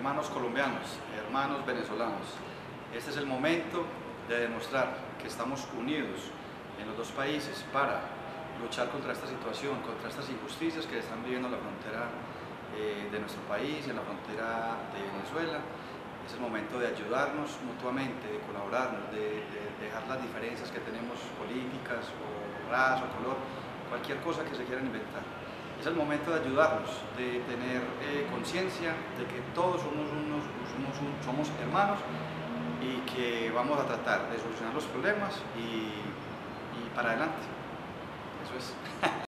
hermanos colombianos, hermanos venezolanos, este es el momento de demostrar que estamos unidos en los dos países para luchar contra esta situación, contra estas injusticias que están viviendo en la frontera eh, de nuestro país, en la frontera de Venezuela. Es el momento de ayudarnos mutuamente, de colaborarnos, de, dejar las diferencias que tenemos políticas o raza o color, cualquier cosa que se quieran inventar. Es el momento de ayudarnos, de tener eh, conciencia de que todos somos, unos, somos, hermanos y que vamos a tratar de solucionar los problemas y para adelante. Eso es.